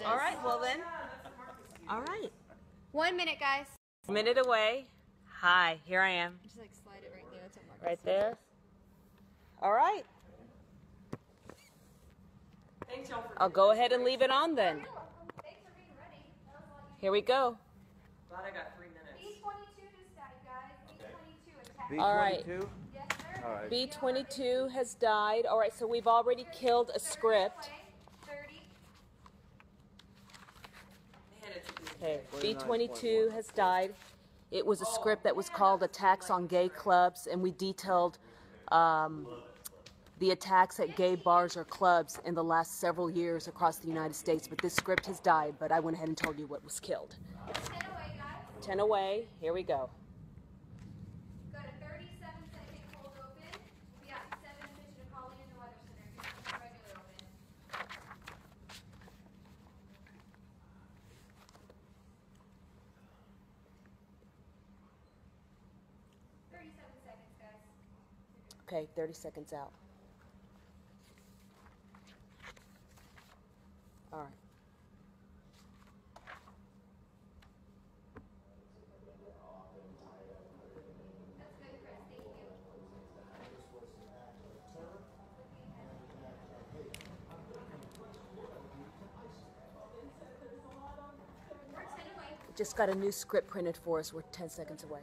excuses. All right, well then. All right. One minute, guys. Minute away. Hi, here I am. Just like slide it right there. That's what Marcus Right said. there. All right. I'll go ahead and leave it on then. Thanks for being ready. That was all you- Here we go. Glad I got three minutes. B22 just died, guys. B22 attack. All right. B22? Yes, sir. All right. B22 has died. All right, so we've already killed a script. 30. Man, it's a good Okay. B22 has died. It was a script that was called Attacks on Gay Clubs, and we detailed um, the attacks at gay bars or clubs in the last several years across the United States. But this script has died, but I went ahead and told you what was killed. 10 away, guys. 10 away, here we go. Go to 37 second hold open. We got 7 fish to call in in the weather center. Just regular open. Thirty-seven seconds, guys. Okay, 30 seconds out. All right. That's good, Chris. Thank you. We're 10 away. Just got a new script printed for us. We're 10 seconds away.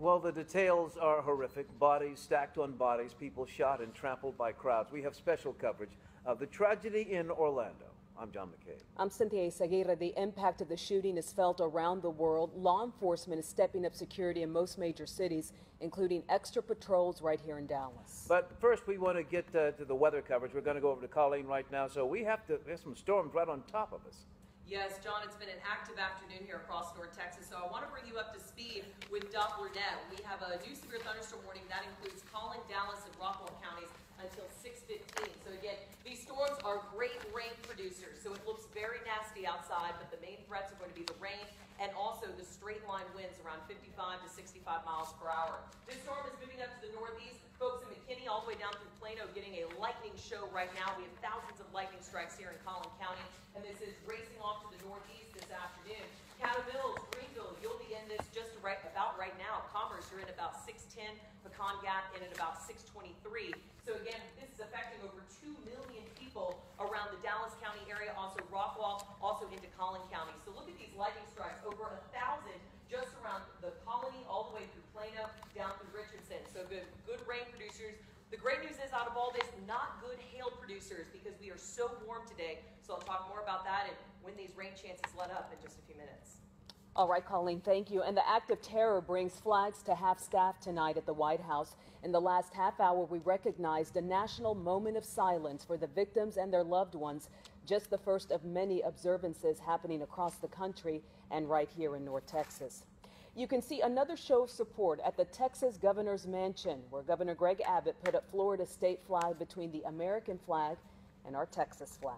Well, the details are horrific. Bodies stacked on bodies, people shot and trampled by crowds. We have special coverage of the tragedy in Orlando. I'm John McCabe. I'm Cynthia Izaguirre. The impact of the shooting is felt around the world. Law enforcement is stepping up security in most major cities, including extra patrols right here in Dallas. But first, we want to get uh, to the weather coverage. We're going to go over to Colleen right now. So we have to, there's some storms right on top of us. Yes, John, it's been an active afternoon here across North Texas, so I want to bring you up to speed with Doppler Net. We have a new severe thunderstorm warning that includes Collin, Dallas, and Rockwall counties until 6:15. So again, these storms are great rain producers, so it looks very nasty outside, but the main threats are going to be the rain and also the straight line winds around 55 to 65 miles per hour. This storm is moving up to the northeast. Folks in McKinney all the way down through Plano getting a lightning show right now. We have thousands of lightning strikes here in Collin County, and this is racing off to the northeast this afternoon. Caddo Mills, Greenville, you'll be in this just right about right You're in about 610. Pecan Gap in at about 623. So again, this is affecting over 2 million people around the Dallas County area, also Rockwall, also into Collin County. So look at these lightning strikes, over a thousand just around the colony, all the way through Plano, down through Richardson. So good, good rain producers. The great news is out of all this, not good hail producers because we are so warm today. So I'll talk more about that and when these rain chances let up in just a few minutes. All right, Colleen, thank you. And the act of terror brings flags to half staff tonight at the White House. In the last half hour, we recognized a national moment of silence for the victims and their loved ones, just the first of many observances happening across the country and right here in North Texas. You can see another show of support at the Texas Governor's Mansion, where Governor Greg Abbott put up Florida's state flag between the American flag and our Texas flag.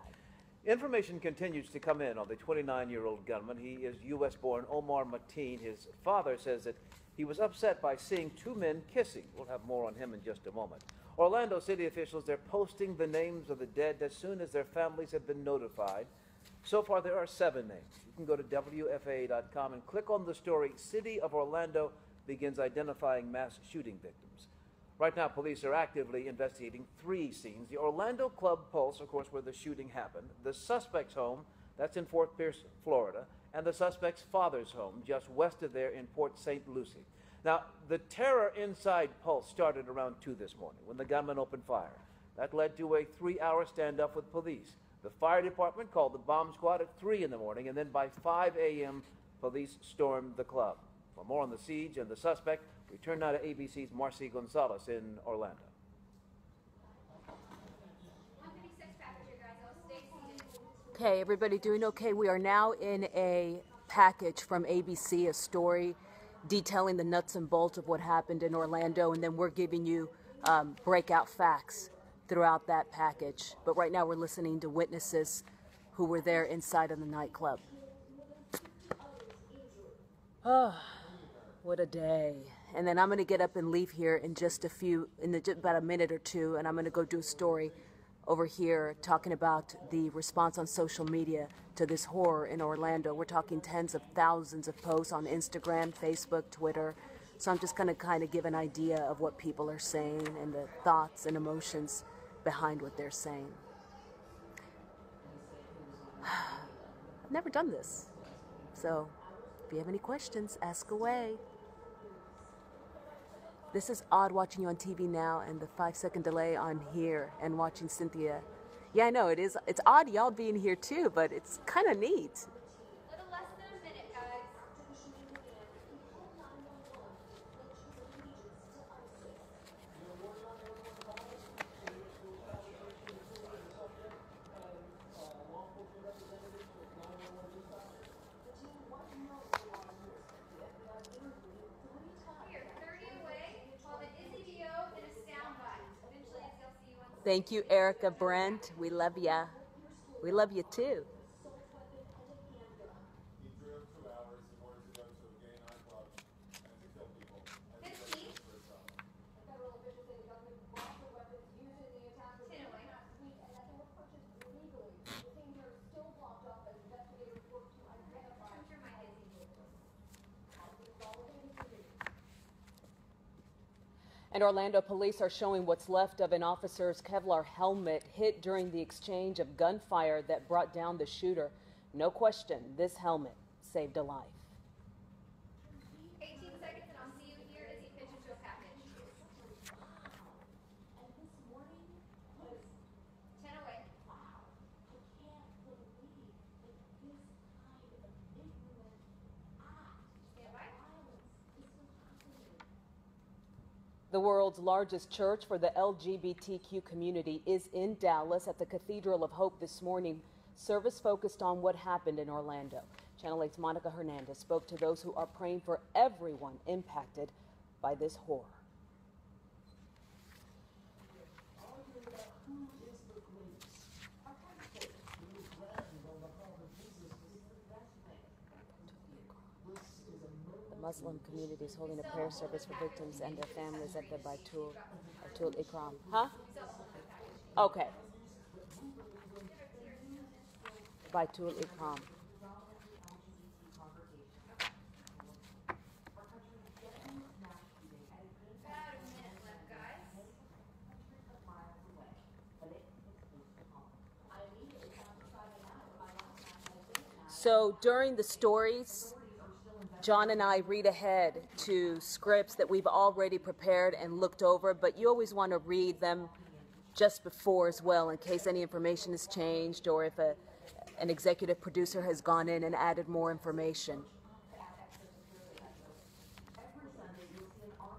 Information continues to come in on the 29 year old gunman. He is U.S. born Omar Mateen. His father says that he was upset by seeing two men kissing. We'll have more on him in just a moment. Orlando city officials, they're posting the names of the dead as soon as their families have been notified. So far, there are seven names. You can go to WFAA.com and click on the story City of Orlando begins identifying mass shooting victims. Right now, police are actively investigating three scenes the Orlando Club Pulse, of course, where the shooting happened, the suspect's home, that's in Fort Pierce, Florida, and the suspect's father's home, just west of there in Port St. Lucie. Now, the terror inside Pulse started around 2 this morning when the gunman opened fire. That led to a three hour standoff with police. The fire department called the bomb squad at 3 in the morning, and then by 5 a.m., police stormed the club. For more on the siege and the suspect, we turn now to ABC's Marcy Gonzalez in Orlando. 156 package here, guys. I'll stay seated. Okay, everybody doing okay? We are now in a package from ABC, a story detailing the nuts and bolts of what happened in Orlando, and then we're giving you um, breakout facts throughout that package. But right now we're listening to witnesses who were there inside of the nightclub. Oh, what a day. And then I'm going to get up and leave here in just a few, in the, about a minute or two, and I'm going to go do a story over here talking about the response on social media to this horror in Orlando. We're talking tens of thousands of posts on Instagram, Facebook, Twitter. So I'm just going to kind of give an idea of what people are saying and the thoughts and emotions behind what they're saying. I've never done this. So if you have any questions, ask away. This is odd watching you on TV now and the five second delay on here and watching Cynthia. Yeah, I know it is. It's odd y'all being here too, but it's kind of neat. Little less than a minute, guys. We are 30 away. We'll have an Izzy VO and a soundbite. Eventually, as you'll see once. Thank you, Erica Brent. We love ya. We love you too. He drove two hours in order to go to a gay nightclub and to kill people. And he 15. does it for himself. Federal officials say the government bought the weapons used in the attack was Ten away. last week and that they were purchased illegally. The scene here is still blocked off as investigators work to identify I'm sure my Izzy. consolidated figures. And Orlando police are showing what's left of an officer's Kevlar helmet hit during the exchange of gunfire that brought down the shooter. No question, this helmet saved a life. 18 seconds, and I'll see you here as he pitches to a package. And this morning was 10 away. wow. I can't believe that this kind of ignorant act Stand by. violence is still happening. The world's largest church for the LGBTQ community is in Dallas at the Cathedral of Hope this morning. Service focused on what happened in Orlando. Channel 8's Monica Hernandez spoke to those who are praying for everyone impacted by this horror. Muslim community is holding a prayer service for victims and their families at the Baitul, Baitul Ikram. Huh? Okay. Baitul Ikram. So during the stories, John and I read ahead to scripts that we've already prepared and looked over, but you always want to read them just before as well in case any information has changed or if a, an executive producer has gone in and added more information.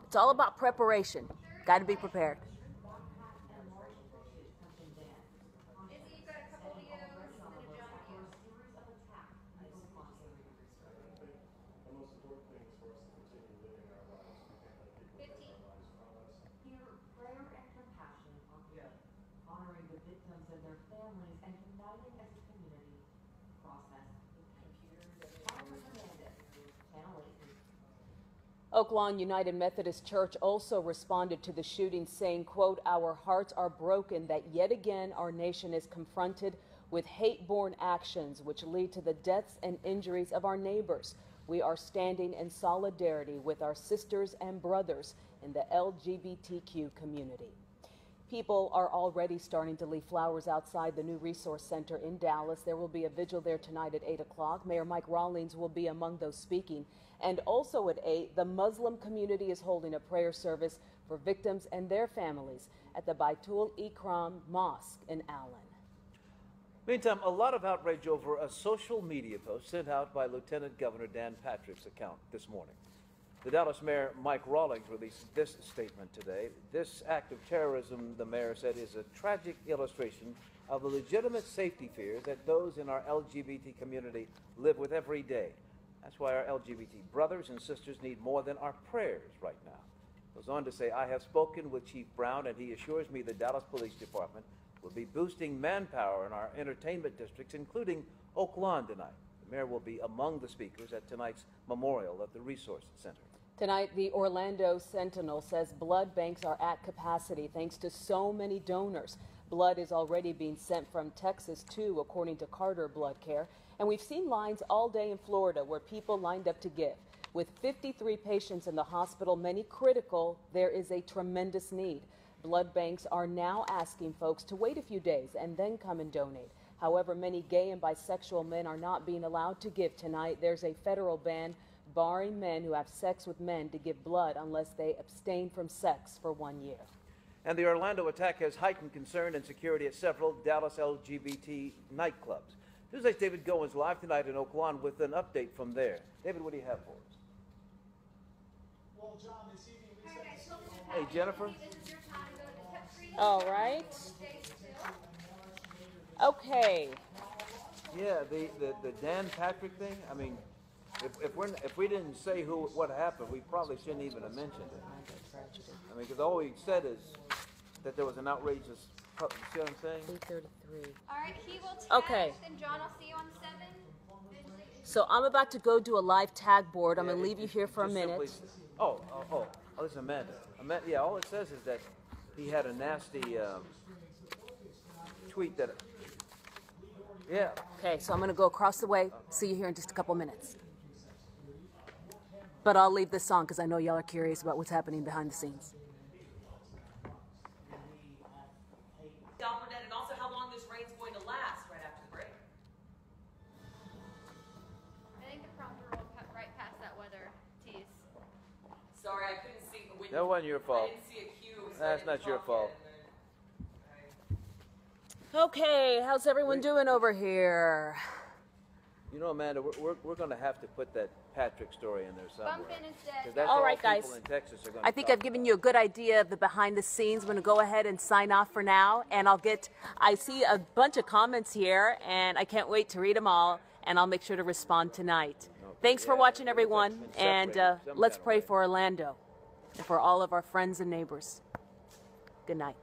It's all about preparation. Got to be prepared. Izzy, you've got a couple VOs and then a John VO. The most important thing is for us to continue living our lives. We can't let people take 15. our lives from us. Here, prayer and compassion on earth, honoring the victims and their families, and uniting as a community. Process with computers. Monica Hernandez, Channel 8 News. Oak Lawn United Methodist Church also responded to the shooting saying, quote, our hearts are broken that yet again our nation is confronted with hate-born actions which lead to the deaths and injuries of our neighbors. We are standing in solidarity with our sisters and brothers in the LGBTQ community. People are already starting to leave flowers outside the new resource center in Dallas. There will be a vigil there tonight at 8 o'clock. Mayor Mike Rawlings will be among those speaking. And also at 8, the Muslim community is holding a prayer service for victims and their families at the Baitul Ikram Mosque in Allen. Meantime, a lot of outrage over a social media post sent out by Lieutenant Governor Dan Patrick's account this morning. The Dallas Mayor Mike Rawlings released this statement today. This act of terrorism, the mayor said, is a tragic illustration of the legitimate safety fears that those in our LGBT community live with every day. That's why our LGBT brothers and sisters need more than our prayers right now. Goes on to say, I have spoken with Chief Brown, and he assures me the Dallas Police Department will be boosting manpower in our entertainment districts, including Oak Lawn tonight. The mayor will be among the speakers at tonight's memorial at the Resource Center. Tonight, the Orlando Sentinel says blood banks are at capacity thanks to so many donors. Blood is already being sent from Texas too, according to Carter Blood Care. And we've seen lines all day in Florida where people lined up to give. With 53 patients in the hospital, many critical, there is a tremendous need. Blood banks are now asking folks to wait a few days and then come and donate. However, many gay and bisexual men are not being allowed to give tonight. There's a federal ban barring men who have sex with men to give blood unless they abstain from sex for one year. And the Orlando attack has heightened concern and security at several Dallas LGBT nightclubs. Tuesday's David Goins live tonight in Oak Lawn with an update from there. David, what do you have for us? Well, John, this evening we All right, guys, children and Hey, Jennifer. This is your time to go to the tip free. All right. Okay. Yeah, the, the, the Dan Patrick thing, I mean, if, if we're, if we didn't say who, what happened, we probably shouldn't even have mentioned it. I mean, because all we said is that there was an outrageous, pu- you see what I'm saying? 833. All right, he will text, Okay. and John, I'll see you on seven. So I'm about to go do a live tag board. I'm Yeah, going to it- leave you it- here it for a just minute. simply- Oh, oh, oh, oh, this is Amanda. Amanda, yeah, all it says is that he had a nasty, um, tweet that, yeah, Okay, so I'm going to go across the way. See you here in just a couple minutes. But I'll leave this on because I know y'all are curious about what's happening behind the scenes. Don Burnett, and also how long this rain's going to last right after the break. I think the prompter will cut right past that weather tease. Sorry, I couldn't see. When That wasn't your fault. I didn't see a cue. so That's didn't your fault. yet, and then- Alright. Okay, how's everyone doing over here? you know, Amanda, we're, we're, we're gonna have to put that Patrick story in there somewhere. Bump in 'Cause instead. that's All all right, people guys. in Texas are I think I've given about. you a good idea of the behind the scenes. I'm going to go ahead and sign off for now, and I'll get. I see a bunch of comments here, and I can't wait to read them all, and I'll make sure to respond tonight. Thanks for watching, it looks like everyone, and uh, let's pray way. for Orlando and for all of our friends and neighbors. Good night.